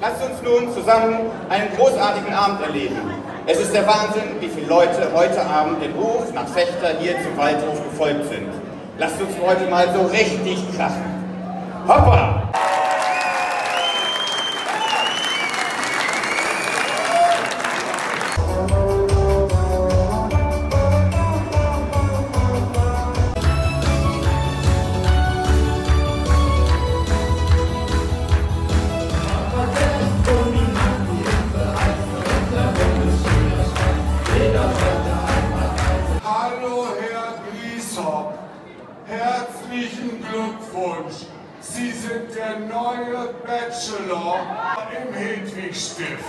Lasst uns nun zusammen einen großartigen Abend erleben. Es ist der Wahnsinn, wie viele Leute heute Abend den Ruf nach Fechter hier zum Waldhof gefolgt sind. Lasst uns heute mal so richtig krachen. Hoppa! Herzlichen Glückwunsch. Sie sind der neue Bachelor im Hedwigstift.